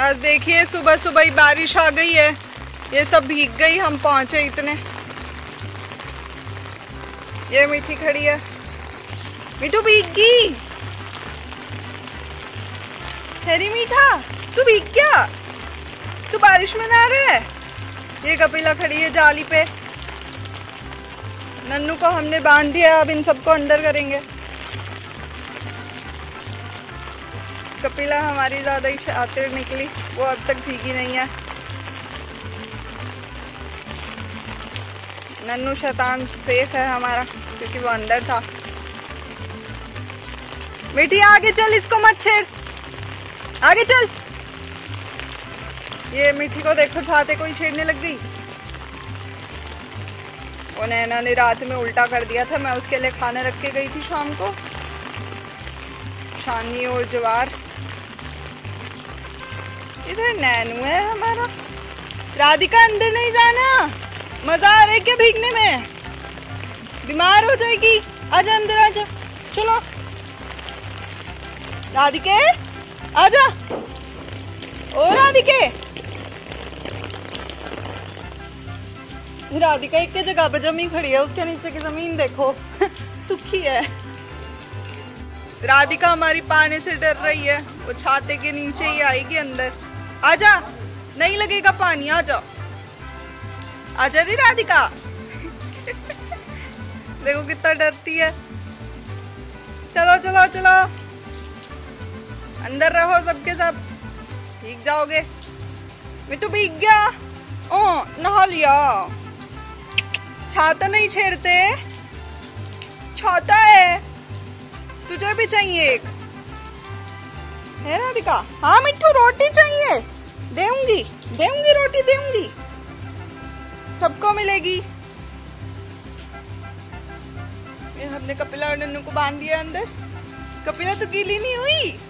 आज देखिए, सुबह सुबह ही बारिश आ गई है। ये सब भीग गई, हम पहुँचे इतने। ये मीठी खड़ी है। मीठू भीग। गई हेरी मीठा, तू भीग गया? तू बारिश में ना रहे ये कपिला खड़ी है जाली पे। नन्नू को हमने बाँध दिया अब इन सबको अंदर करेंगे। कपिला हमारी ज़्यादा ही शातिर निकली। वो अब तक भीगी नहीं है। नन्नू शैतान सेफ़ है हमारा, क्योंकि वो अंदर था। बेटी, आगे चल इसको मत छेड़। आगे चल। ये मिठी को देखो, छाते कोई छेड़ने लग गई। वो ने रात में उल्टा कर दिया था। मैं उसके लिए खाना रख के गई थी शाम को। शानी और जवार। इधर नैनू है हमारा। राधिका अंदर नहीं जाना। मज़ा आ रहा है क्या भीगने में? बीमार हो जाएगी। आजा अंदर, आजा। चलो। राधिके, आजा। ओ, राधिके। राधिका एक जगह पर जमी खड़ी है, उसके नीचे की ज़मीन देखो। सुखी है। राधिका हमारी पानी से डर रही है। वो छाते के नीचे ही आएगी अंदर। आजा। नहीं लगेगा पानी, आजा। आजा रे राधिका। देखो कितना डरती है। चलो चलो चलो। अंदर रहो सबके सब। भीग जाओगे। मैं तो भीग गया। ओ, नहा लिया। छाता नहीं छेड़ते। छाता है। तुझे भी चाहिए एक। है राधिका हाँ मिट्टू रोटी चाहिए। देऊँगी देऊँगी रोटी, देऊँगी। सबको मिलेगी। ये हमने कपिला और नन्नू को बाँध दिया अंदर। कपिला तो गीली नहीं हुई।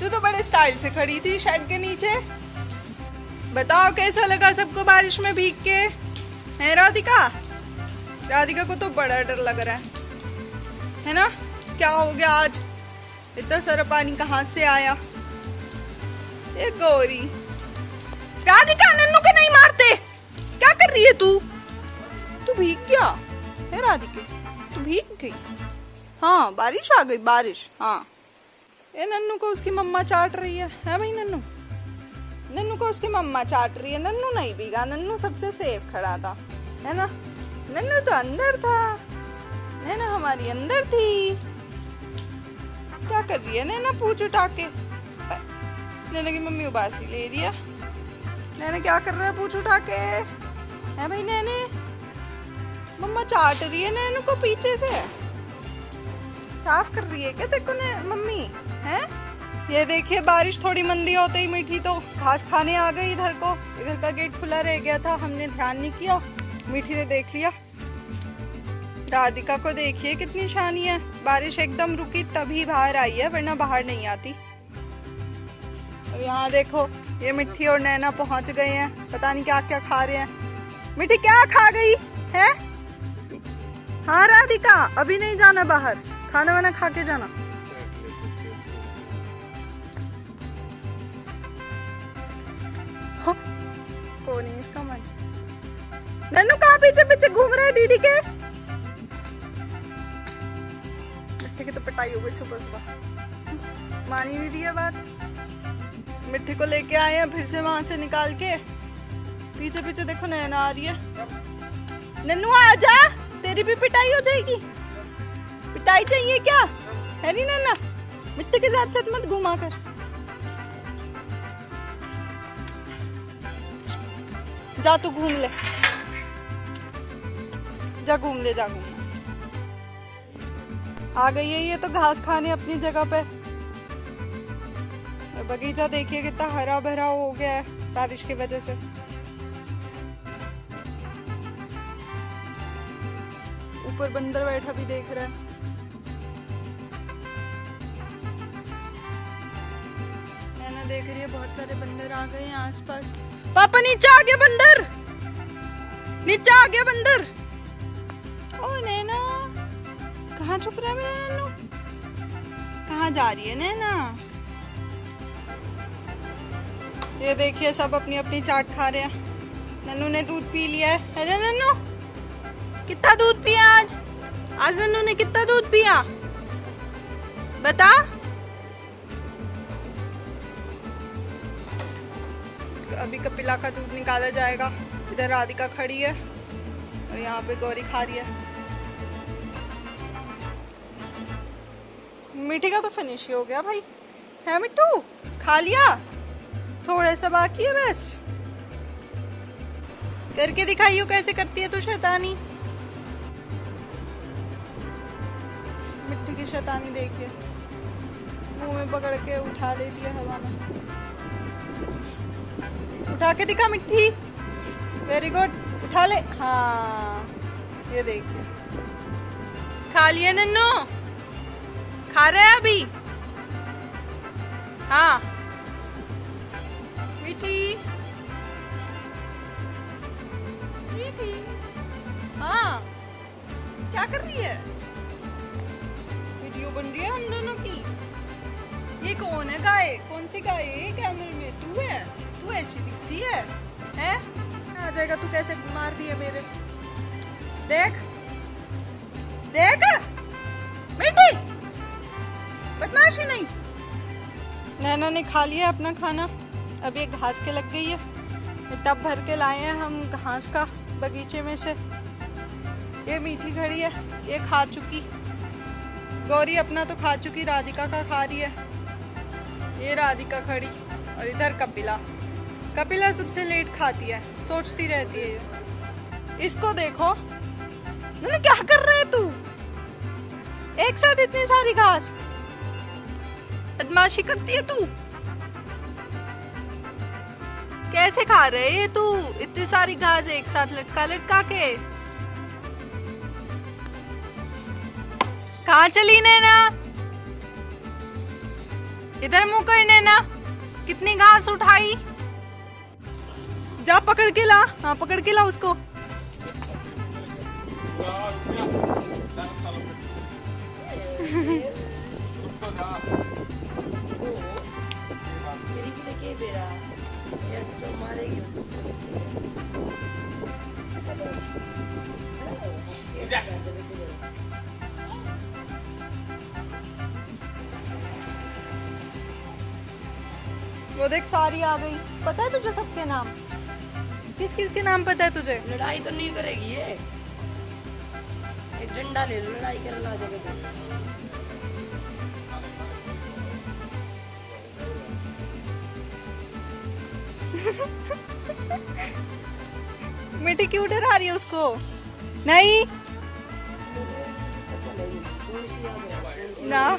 तू तो बड़े स्टाइल से खड़ी थी शेड के नीचे। बताओ, कैसा लगा सबको बारिश में भीग के? है राधिका? राधिका को तो बड़ा डर लग रहा है। है ना? क्या हो गया आज? इतना सारा पानी कहाँ से आया? ये गौरी। राधिका नन्नू के नहीं मारते? क्या कर रही है तू? तू भीग गया? है राधिका, तू भीग गई? हाँ बारिश आ गई, बारिश हाँ। ये नन्नू को उसकी मम्मा चाट रही है है भाई नन्नू? नन्नू को उसकी मम्मा चाट रही है, नन्नू नहीं भीगा, नन्नू सबसे सेफ़ खड़ा था, है ना? नन्नू तो अंदर था नैना हमारी अंदर थी। क्या कर रही है? नैना, पूछ उठा के। नैना की मम्मी उबासी ले रही है। नैना क्या कर रहा है? पूछ उठा के। है भाई नैने? मम्मा चाट रही है नैनू को पीछे से। साफ़ कर रही है क्या देखो ने मम्मी? है? ये देखिए, बारिश थोड़ी मंदी होते ही मीठी तो घास खाने आ गई इधर को। इधर का गेट खुला रह गया था, हमने ध्यान नहीं किया। मीठी ने देख लिया। राधिका को देखिए, कितनी शानी है। बारिश एकदम रुकी, तभी बाहर आई है, वरना बाहर नहीं आती। और यहाँ देखो, ये मिट्टी और नैना पहुँच गए हैं। पता नहीं क्या क्या खा रहे हैं। मिट्टी क्या खा गई, है? हाँ राधिका, अभी नहीं जाना बाहर। खाना वाना खा के जाना। है। इसका मन। नन्नू कहाँ पीछे पीछे घूम रहा दीदी के? की तो पिटाई हो गई सुबह सुबह। मानी नहीं रही है बात। मिट्टी को लेके आए हैं, फिर से वहाँ से निकाल के। पीछे पीछे देखो, नैना आ रही है। नन्नू, आ जा। तेरी भी पिटाई हो जाएगी। पिटाई चाहिए क्या? है नहीं नन्ना? मिट्टी के साथ साथ मत घुमा कर। जा तू घूम ले। जा घूम ले, जा घूम आ गई है ये तो घास खाने अपनी जगह पे। बगीचा देखिए कितना हरा भरा हो गया है बारिश की वजह से। ऊपर बंदर बैठा भी देख रहा है। देख रही है बहुत सारे बंदर आ गए हैं आसपास। पापा, नीचे आ गया बंदर! नीचे आ गया बंदर! ओ नैना! कहाँ छुप रहा है मेरा नैनू कहाँ जा रही है नैना? ये देखिए, सब अपनी अपनी चाट खा रहे हैं। नन्नू ने दूध पी लिया है। अरे नन्नू, कितना दूध पिया आज? आज नन्नू ने कितना दूध पिया? बता। अभी कपिला का दूध निकाला जाएगा। इधर राधिका खड़ी है और यहाँ पे गौरी खा रही है। मीठी का तो फिनिश ही हो गया भाई। है मिट्टू? खा लिया? थोड़े से बाकी है बस। करके दिखाइयो कैसे करती है तू शैतानी। मिट्टी की शैतानी देखिए। मुँह में पकड़ के उठा लेती है हवा में। उठा के दिखा मिट्टी। वेरी गुड उठा ले। हाँ ये देखिए। खा लिया नन्नू? खा रहे हैं अभी? हाँ। मीठी। मीठी? हाँ। क्या कर रही है? वीडियो बन रही है हम दोनों की। ये कौन है गाय? कौन सी गाय है कैमरे में? तू है? तू अच्छी दिखती है? हैं? आ जाएगा, तू कैसे मार रही है मेरे? देख। देख। बदमाशी नहीं। नैना ने खा लिया अपना खाना। अभी एक घास के लग गई है। टब भर के लाए हैं हम घास का बगीचे में से। ये मीठी घड़ी है, ये खा चुकी। गौरी अपना तो खा चुकी, राधिका का खा रही है। ये राधिका खड़ी, और इधर कपिला। कपिला सबसे लेट खाती है, सोचती रहती है ये। इसको देखो। क्या कर रहे तू? एक साथ इतनी सारी घास। बदमाशी करती है तू? कैसे खा रहे है तू? इतनी सारी घास एक साथ लटका लटका के। कहा चली नैना? इधर मुँह कर नैना। कितनी घास उठाई? जा पकड़ के ला। हाँ पकड़ के ला उसको। वो देख, सारी आ गई। पता है तुझे सबके नाम? किस किस के नाम पता है तुझे? लड़ाई तो नहीं करेगी ये। एक डंडा ले लड़ाई कर ला जगह मिट्टी क्यों डरा रही है उसको? नहीं? सी ना?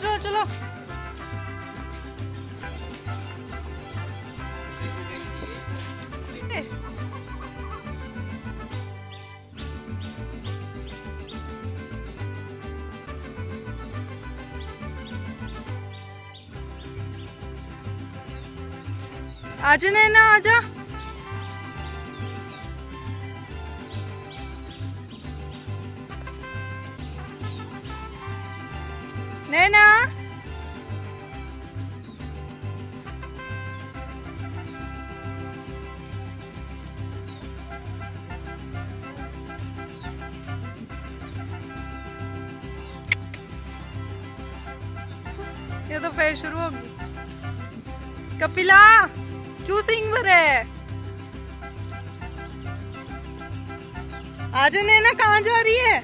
चलो चलो। आजा नैना आजा। ये तो फिर शुरू होगी। कपिला, क्यों सिंग भर है आज नैना कहाँ जा रही है?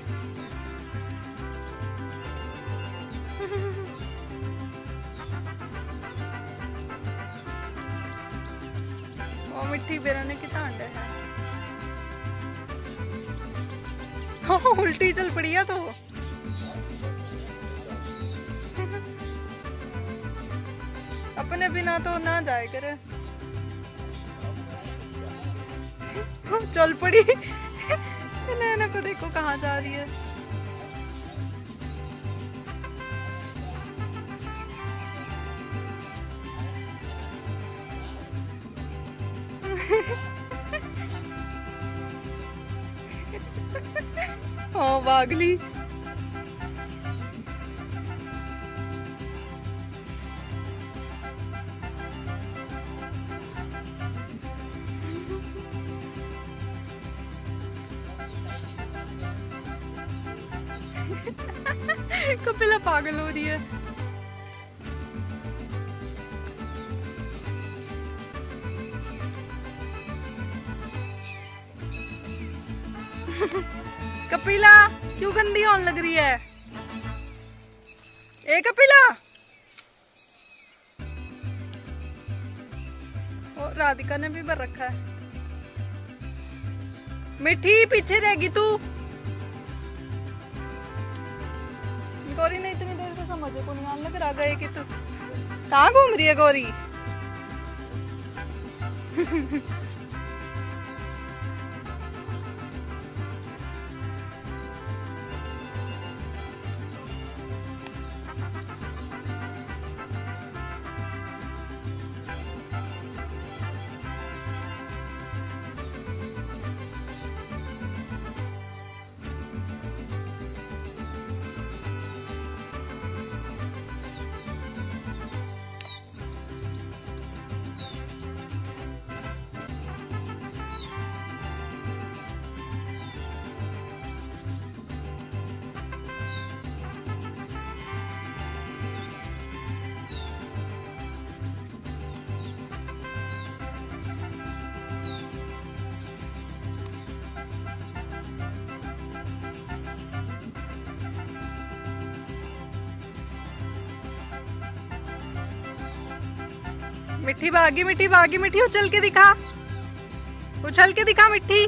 ओ मिट्टी बेराने की तांड है। उल्टी चल पड़ी है तो। अपने बिना तो ना जाए करे। चल पड़ी। नैना को देखो कहाँ जा रही है। हाँ वागली। कपिला पागल हो रही है कपिला क्यों गंदी होने लग रही है ए कपिला ओ राधिका ने भी भर रखा है मिठी पीछे रहेगी तू गौरी ने इतनी देर से समझ को नहीं लग रहा गए कि तू कहाँ घूम रही है गौरी? मिट्टी भागी मिट्टी भागी मिट्टी, उछल के दिखा। उछल के दिखा मिट्टी।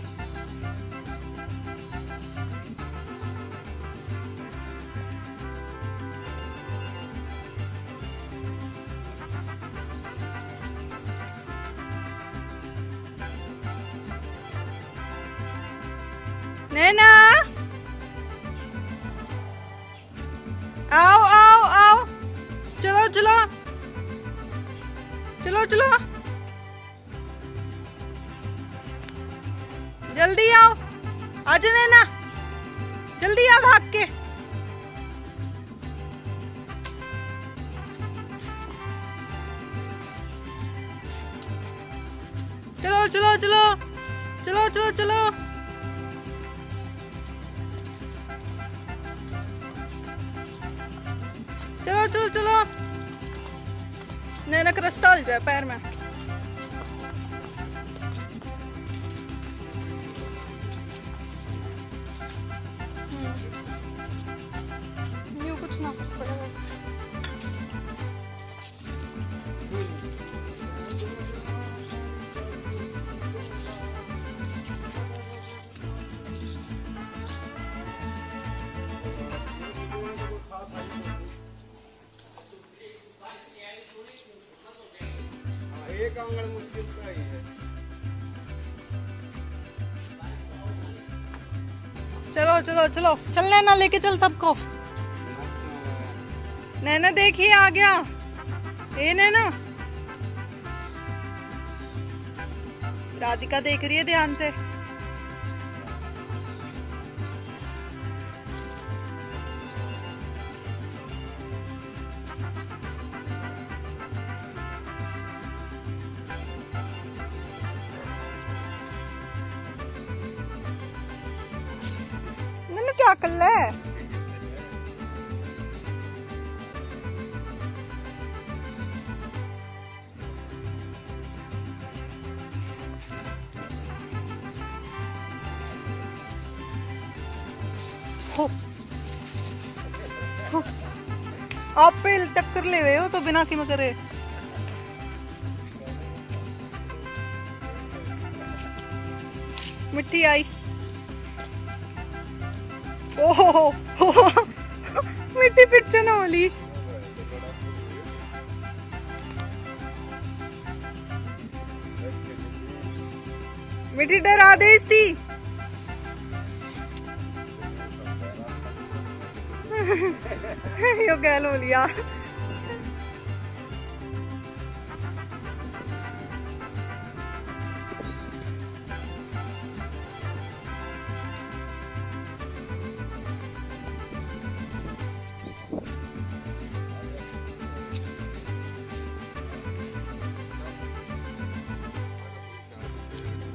नैना। आओ आओ आओ। चलो चलो। चलो चलो। जल्दी आओ। आज नैना जल्दी आ भाग के। चलो चलो चलो। चलो चलो चलो। चलो चलो चलो। नहीं रख रस्सा जाए पैर में। मुश्किल तो ही है चलो चलो चलो। चल नैना, लेके चल सबको। नैना देखिए आ गया। ये नैना। राधिका देख रही है ध्यान से। आप पे टक्कर ले हो तो बिना किम करे मिट्टी आई ओहो मिट्टी पीछे ना वाली मिट्टी डरा दे इसकी यो गैल हो लिया।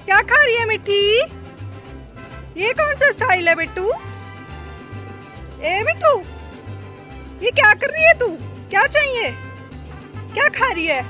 क्या खा रही है मिट्टी? ये कौन सा स्टाइल है बिट्टू? ए मिट्टू ये क्या कर रही है तू? क्या चाहिए? क्या खा रही है?